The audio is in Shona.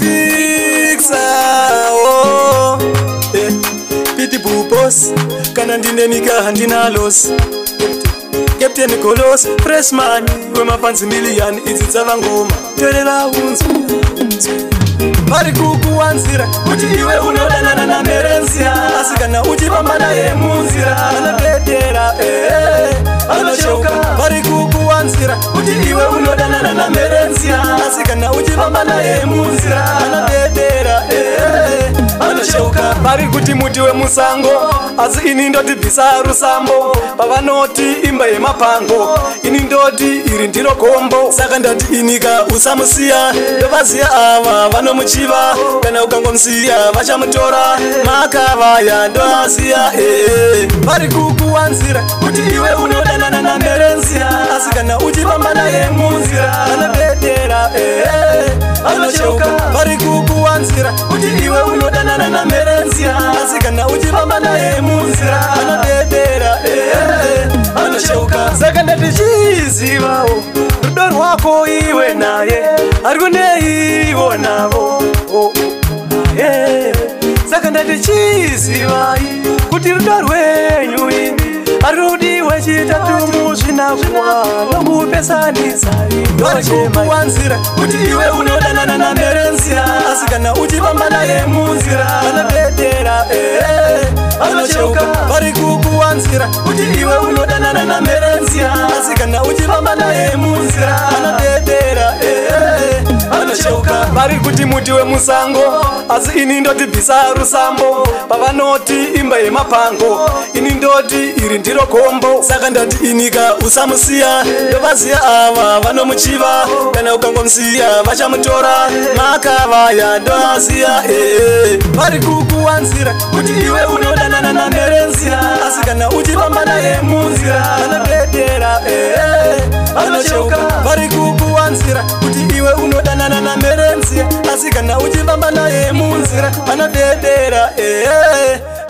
ndaifixawo oh. pitibubos kana ndinemika handinalos captain golos freshman wemafanzi milliyoni idzi dzavangoma torera unzi pari kukuwanzira kuti iwe unodanana namerenzia asi kana uchipambanaye munzira panzira kuti iwe unodanana namerenzia asi kana uchivamba naye munzira vari kuti muti wemusango asi ini ndotibvisa rusambo pavanoti imba yemapango ini ndoti iri ndiro gombo saka ndati inika usamusiya ndovaziya ava vanomuchiva kana ukangomusiya vachamutora makavaya ndoasiya ee vari kukuwanzira kuti iwe unodanana namerenzia asi kana uchifamba nayemunzira vanobedera ee vanocheuka vari kukuwanzira kuti iwe unodanana namerenzia munzira zikana uchivamba naye munzira anabebera eh, anosheuka saka ndatichizivawo rudo rwako iwe naye ari kuneiwo navo oh, eh. saka ndatichizivai kuti rudo rwenyu ini ari rudiwe chitatu muzvinakwaokupesanisaiwanzira kuti iwe unodanana namberenzia asi kana uchivamba naye munzira anabe ari kukuwanzira kuti iwe unodanana namerenzia asi kana uchivamba naye munzira mari kuti muti wemusango asi ini ndotibvisa rusambo pavanoti imba yemapango ini ndoti iri ndiro gombo saka ndati inika usamusiya ndovaziya ava vanomuchiva kana ukangomusiya vachamutora makavaya ndovaziya ee vari kukuwa nzira kuti iwe unodanana namerenzira asi kana uchifamba naye munzira vanodedera ee vanocheuka vari kukuwa nzira kuti iwe unodanana namerenzira asi kana uchifamba naye munzira panobebera eh, eh.